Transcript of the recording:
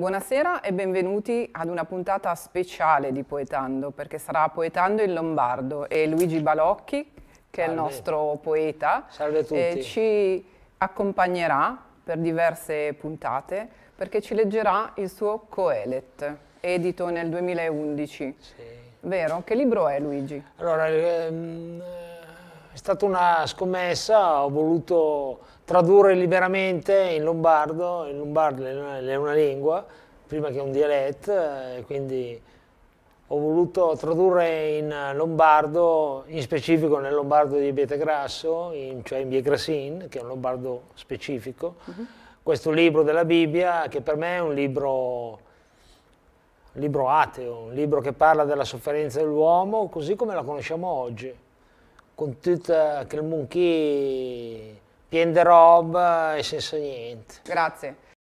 Buonasera e benvenuti ad una puntata speciale di Poetando, perché sarà Poetando in Lombardo e Luigi Balocchi, che Salve. è il nostro poeta, eh, ci accompagnerà per diverse puntate perché ci leggerà il suo Coelet, edito nel 2011. Sì. Vero? Che libro è Luigi? Allora, ehm, è stata una scommessa, ho voluto tradurre liberamente in lombardo, in lombardo è una lingua, prima che un dialetto, e quindi ho voluto tradurre in lombardo, in specifico nel lombardo di Abete Grasso, in, cioè in Biegrasin, che è un lombardo specifico, uh -huh. questo libro della Bibbia che per me è un libro, un libro ateo, un libro che parla della sofferenza dell'uomo così come la conosciamo oggi, con tutto quel monkey pieno di roba e senza niente. Grazie.